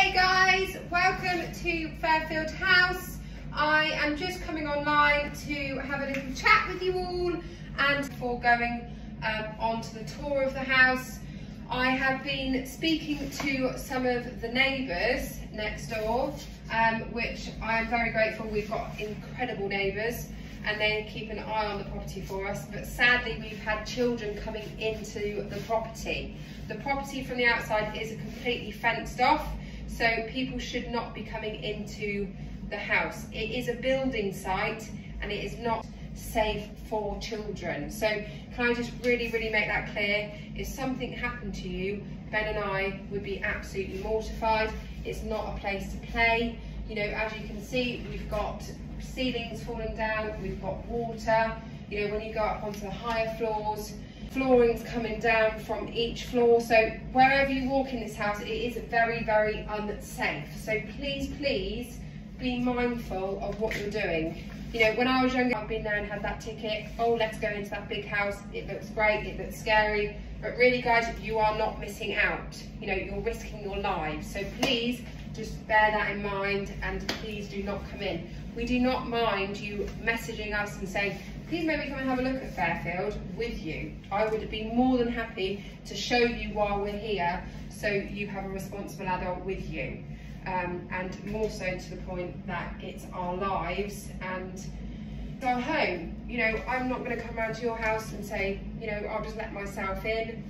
Hey guys, welcome to Fairfield House. I am just coming online to have a little chat with you all and before going um, on to the tour of the house, I have been speaking to some of the neighbours next door, um, which I am very grateful. We've got incredible neighbours and they keep an eye on the property for us. But sadly, we've had children coming into the property. The property from the outside is completely fenced off, so people should not be coming into the house. It is a building site and it is not safe for children. So can I just really, really make that clear? If something happened to you, Ben and I would be absolutely mortified. It's not a place to play. You know, as you can see, we've got ceilings falling down, we've got water. You know, when you go up onto the higher floors, flooring's coming down from each floor. So wherever you walk in this house, it is very, very unsafe. So please, please be mindful of what you're doing. You know, when I was younger, I've been there and had that ticket. Oh, let's go into that big house. It looks great, it looks scary. But really, guys, you are not missing out. You know, you're risking your lives. So please, just bear that in mind and please do not come in. We do not mind you messaging us and saying, please maybe come and have a look at Fairfield with you. I would be more than happy to show you while we're here so you have a responsible adult with you. Um, and more so to the point that it's our lives and our home. You know, I'm not going to come around to your house and say, you know, I'll just let myself in.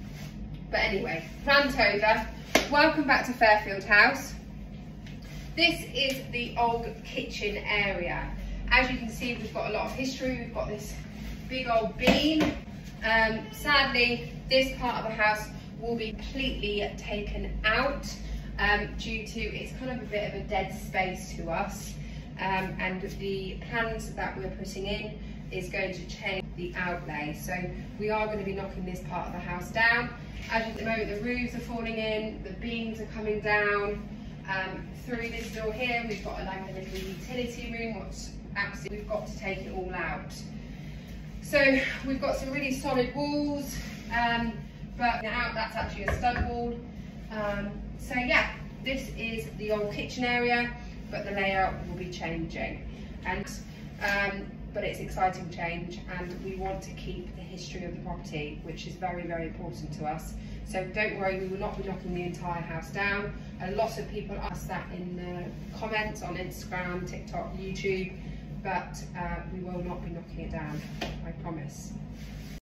But anyway, rant over. Welcome back to Fairfield House. This is the old kitchen area. As you can see, we've got a lot of history. We've got this big old beam. Um, sadly, this part of the house will be completely taken out um, due to it's kind of a bit of a dead space to us. Um, and the plans that we're putting in is going to change the outlay. So we are going to be knocking this part of the house down. As at the moment, the roofs are falling in, the beams are coming down. Um, through this door here, we've got like a little utility room, what's absolutely, we've got to take it all out. So we've got some really solid walls, um, but now that's actually a stud wall. Um, so yeah, this is the old kitchen area, but the layout will be changing. And um, but it's exciting change and we want to keep the history of the property, which is very, very important to us. So don't worry, we will not be knocking the entire house down. A lot of people ask that in the comments on Instagram, TikTok, YouTube, but uh, we will not be knocking it down, I promise.